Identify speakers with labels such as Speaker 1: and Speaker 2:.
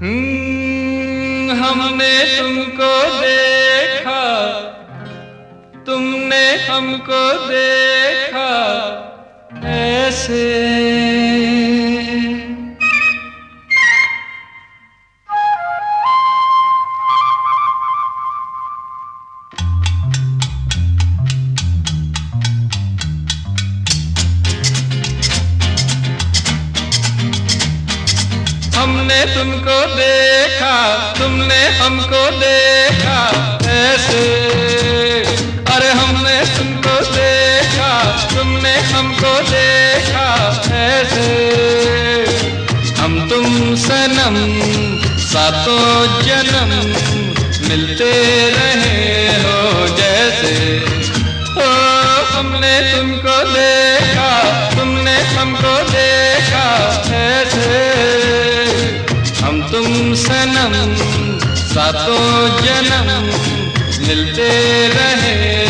Speaker 1: हम्म, हमने तुमको देखा। तुमने हमको देखा। ऐसे हमने तुमको देखा, तुमने हमको देखा, ऐसे। अरे हमने तुमको देखा, तुमने हमको देखा, ऐसे। हम तुम सनम सातों जन्म मिलते रहे हो जैसे। ओ, हमने तुमको देखा तुम सनम सातों जन्म मिलते रहे।